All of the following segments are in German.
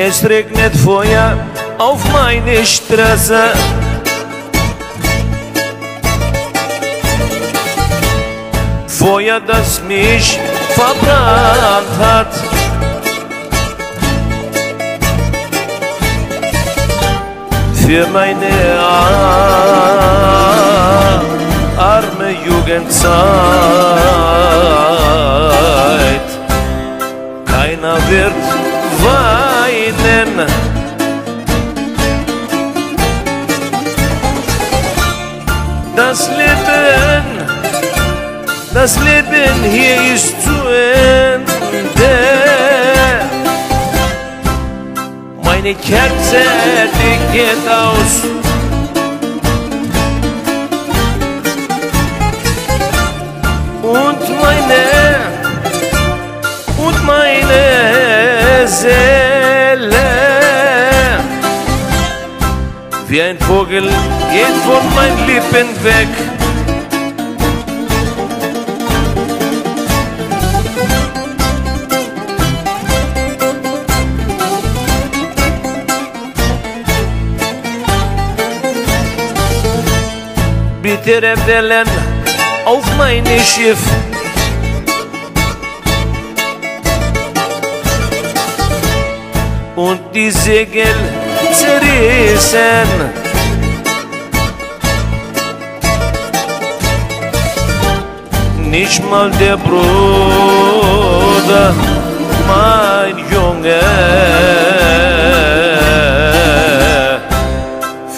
Es regnet Feuer auf meine Straße. Feuer, das mich verbrannt hat. Für meine arme Jugendzeit. Keiner wird Das Leben, das Leben hier ist zu Ende. Meine Kerze, die geht aus. Und meine, und meine Seele. Wie ein Vogel geht von meinen Lippen weg. Bittere Wellen auf mein Schiff. Und die Segel zerrissen. Nicht mal der Bruder, mein Junge,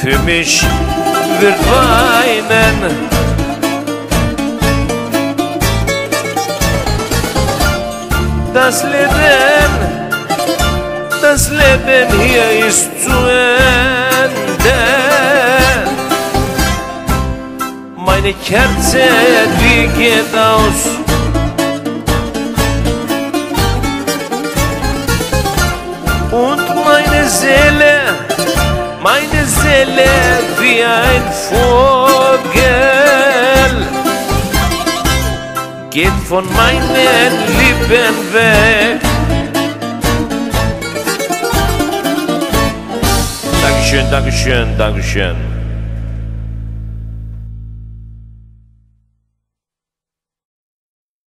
für mich wird weinen. Das Leben, das Leben hier ist zu Ende. Meine Kerze, die geht aus. Und meine Seele, meine Seele wie ein Vogel geht von meinen Lippen weg. Dankeschön, Dankeschön, Dankeschön.